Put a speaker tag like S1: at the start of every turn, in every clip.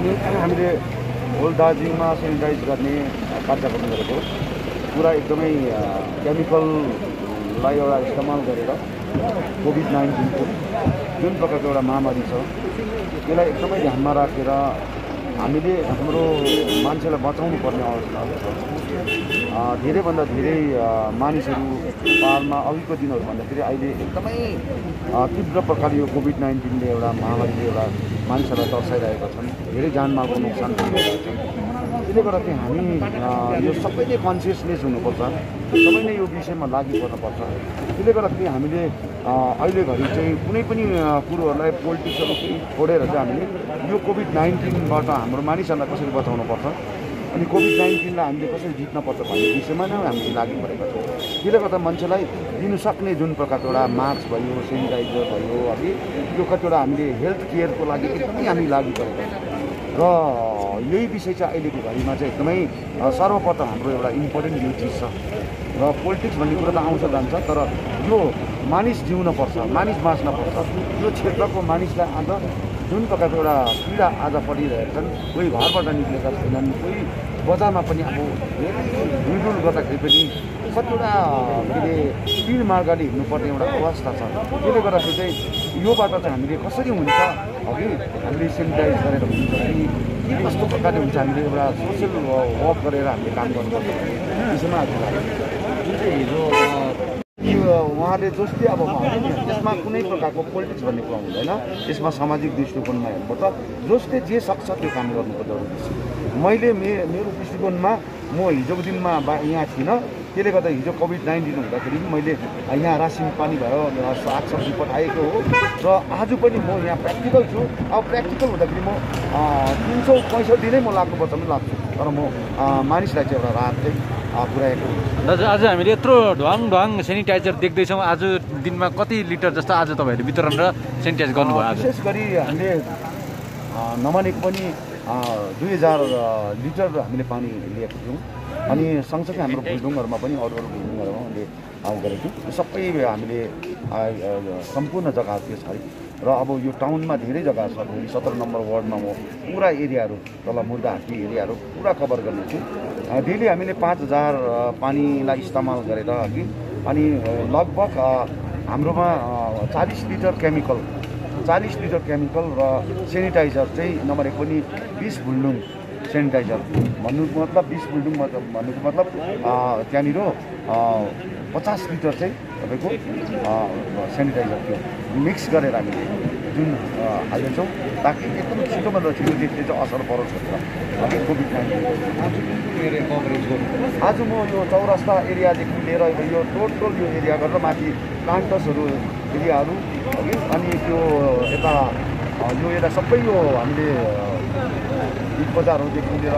S1: पनि हामीले होल दार्जिलिङमा सेनिटाइज गर्ने कार्यक्रम गरेको पुरा एकदमै केमिकललाई एउटा इस्तेमाल गरेर कोभिड नाइन्टिनको जुन प्रकारको एउटा महामारी छ त्यसलाई एकदमै ध्यानमा राखेर हामीले हाम्रो मान्छेलाई बचाउनु पर्ने अवस्था धेरैभन्दा धेरै मानिसहरू पाहाडमा अघिको दिनहरू भन्दाखेरि अहिले एकदमै तीव्र प्रकारले यो कोभिड नाइन्टिनले एउटा महामारीले एउटा मानिसहरूलाई तर्साइरहेका छन्। धेरै जानमालको नोक्सान भइरहेको छ त्यसले गर्दा चाहिँ हामी यो सबै नै कन्सियसनेस हुनुपर्छ सबै नै यो विषयमा लागि पर्नुपर्छ त्यसले गर्दा पनि हामीले अहिले घरि चाहिँ कुनै पनि कुरोहरूलाई पोलिटिक्सहरू केही छोडेर चाहिँ हामीले यो कोभिड नाइन्टिनबाट हाम्रो मानिसहरूलाई कसरी बचाउनुपर्छ अनि कोभिड नाइन्टिनलाई हामीले कसरी जित्नपर्छ भन्ने विषयमा नै हामीले लागि परेका छौँ। त्यसले गर्दा मान्छेलाई दिनु सक्ने जुन प्रकारको एउटा मास्क भयो सेनिटाइजर भयो है यो कतिवटा हामीले हेल्थ केयरको लागि एकदमै हामी लागि परेका छौँ। र यही विषय चाहिँ अहिलेको घडीमा चाहिँ एकदमै सर्वप्रथम हाम्रो एउटा इम्पोर्टेन्ट यो चिज छ। र पोलिटिक्स भन्ने कुरो त आउँछ जान्छ तर यो मानिस जिउन पर्छ मानिस बाँच्न पर्छ। यो क्षेत्रको मानिसलाई आज जुन प्रकारको एउटा पीडा आज परिरहेका छन् कोही घरबाट निक्लेका छैनन् कोही बजारमा पनि अब हिँडुल गर्दाखेरि पनि कतिवटा के अरे पिर मार्गले हिँड्नुपर्ने एउटा अवस्था छ। त्यसले गर्दाखेरि चाहिँ योबाट चाहिँ हामीले कसरी हुन्छ अघि हामीले सेनिटाइज गरेर हुन्छ कि के कस्तो प्रकारले हुन्छ हामीले एउटा सोसियल वर्क गरेर हामीले काम गर्नुपर्छ? आज जुन चाहिँ हिजो यो उहाँले जस्तै अब त्यसमा कुनै प्रकारको पोलिटिक्स भन्ने कुरा हुँदैन। त्यसमा सामाजिक दृष्टिकोणमा हेर्नुपर्छ जसले जे सक्छ त्यो काम गर्नुको जरुरी छ। मैले मे मेरो दृष्टिकोणमा म हिजोको दिनमा बा यहाँ थिइनँ। त्यसले गर्दा हिजो कोभिड नाइन्टिन हुँदाखेरि मैले यहाँ रासिन पानी भयो सागसब्जी पठाएको हो। र आज पनि म यहाँ प्र्याक्टिकल छु। अब प्र्याक्टिकल हुँदाखेरि म तिन सौ पैँसठी दिनै म लाग्नुपर्छ पनि लाग्छु तर म मानिसलाई चाहिँ एउटा राहत चाहिँ पुऱ्याएको
S2: दाजु आज हामीले यत्रो ढुवाङ ढुवाङ सेनिटाइजर देख्दैछौँ। आज दिनमा कति लिटर जस्तो आज तपाईँहरूले वितरण र सेनिटाइज गर्नुभयो आज?
S1: विशेष गरी हामीले नमानेको पनि दुई हजार लिटर हामीले पानी लिएको थियौँ। अनि सँगसँगै हाम्रो भुइँडुङहरूमा पनि अरू अरू भुइँडुङहरूमा हामीले गरेको थियौँ। सबै हामीले सम्पूर्ण जग्गाहरू त्यो छ र अब यो टाउनमा धेरै जग्गा छ। भोलि सत्र नम्बर वार्डमा म पुरा एरियाहरू तल मुर्दाहाटी एरियाहरू पुरा कभर गर्नेछु डेली हामीले पाँच हजार पानीलाई इस्तेमाल गरेर कि अनि लगभग हाम्रोमा चालिस लिटर केमिकल चालिस लिटर केमिकल र सेनिटाइजर चाहिँ नम्बर एक पनि बिस भुल्डुङ सेनिटाइजर। भन्नुको मतलब बिस बिल्डिङ मतलब भन्नुको मतलब त्यहाँनिर पचास लिटर चाहिँ तपाईँको सेनिटाइजर थियो। मिक्स गरेर हामीले जुन हाल्दैछौँ ताकि एकदम छिटोभन्दा छिटो त्यसले चाहिँ असर परोस् भनेर कोभिड नाइन्टिन आज म यो चौरस्ता एरियादेखि लिएर यो टोटल यो एरिया गरेर माथि प्लान्टर्सहरू एरियाहरू अनि त्यो यता यो यता सबै यो हामीले बिग बजारहरूदेखि लिएर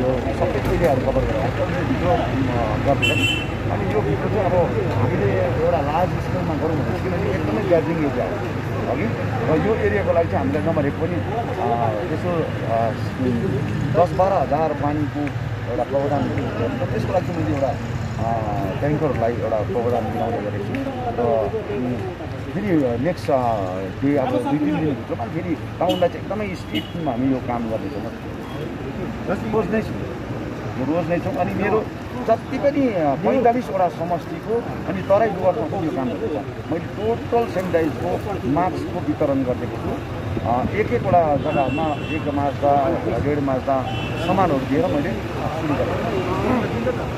S1: यो सबै एरियाहरू कभर गरेर भिडियो गर्दैछ अनि यो भिडियो चाहिँ अब हामीले एउटा लार्ज स्केलमा गरौँ भने किनकि एकदमै ग्यादरिङ एरिया हो अघि र यो एरियाको लागि चाहिँ हामीले नम्बर एक पनि यसो दस बाह्र हजार पानीको एउटा प्रावधान त्यसको लागि चाहिँ मैले एउटा ट्याङ्करहरूलाई एउटा प्रावधान मिलाउने गरेको छु र फेरि नेक्स्ट डे अब दुई तिन दिनभित्रमा फेरि टाउनलाई चाहिँ एकदमै स्पिडमा हामी यो काम गर्नेछौँ रोज नै छु रोज नै छौँ अनि मेरो जति पनि पैँतालिसवटा समष्टिको अनि तराई डुवर्समा पनि यो काम गर्दैछ मैले टोटल सेनिटाइजको मास्कको वितरण गरिदिएको छु एक एकवटा जग्गामा एक माझ्दा डेढ माझ्दा सामानहरू दिएर मैले सुरु गरेको